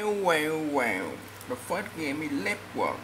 Well, well, well. The first game is lip work.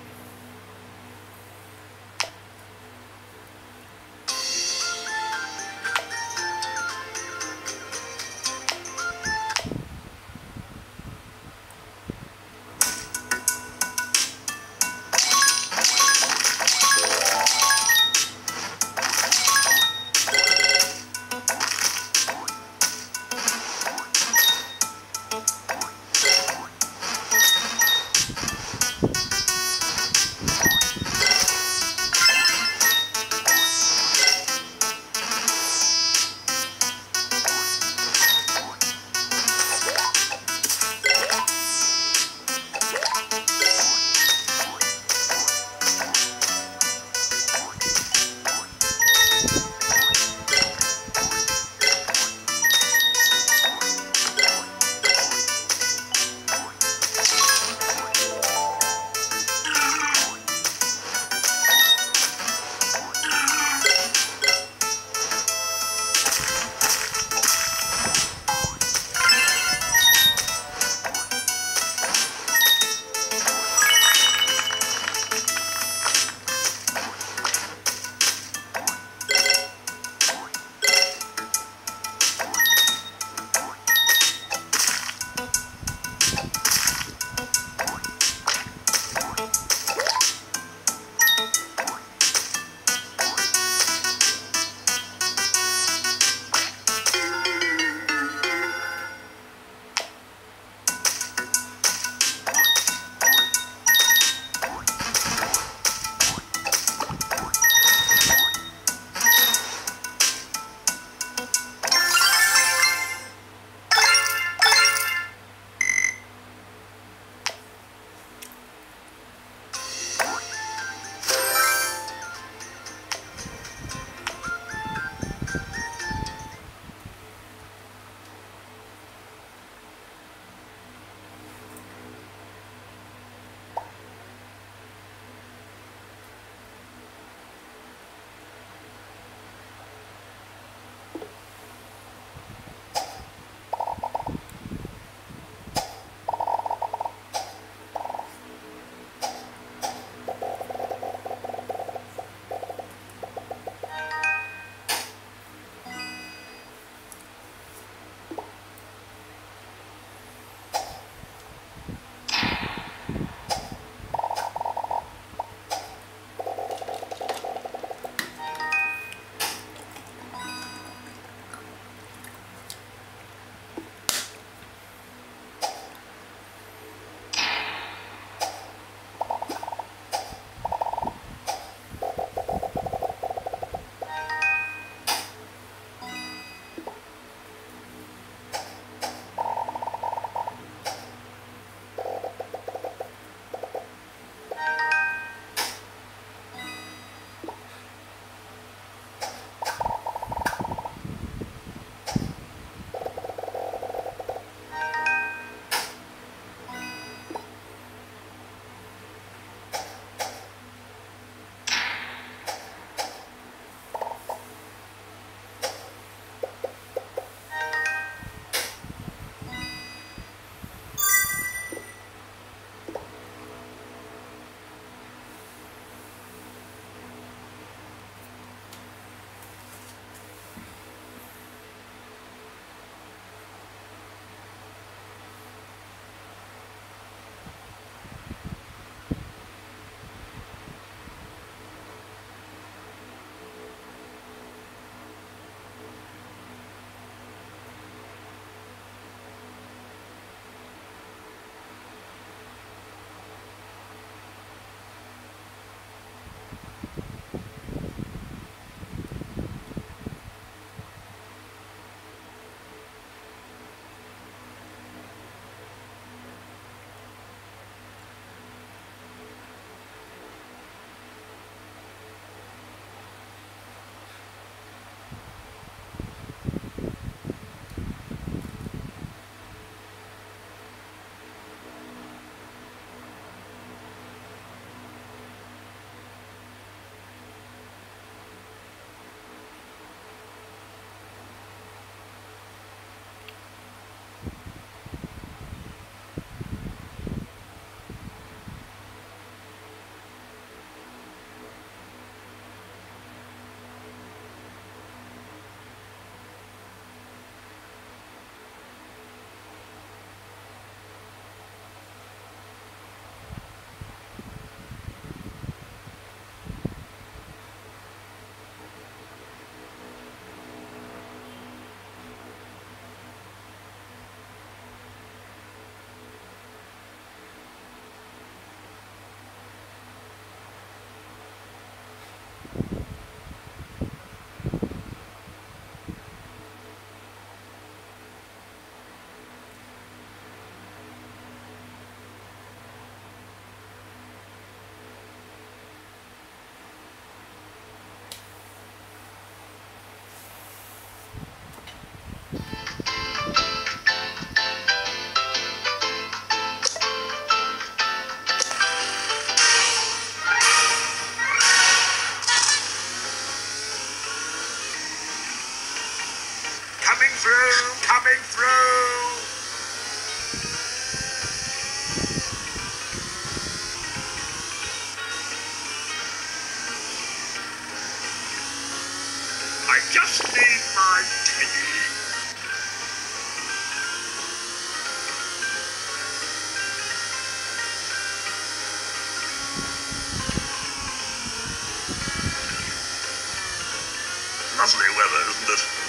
Lovely weather, isn't it?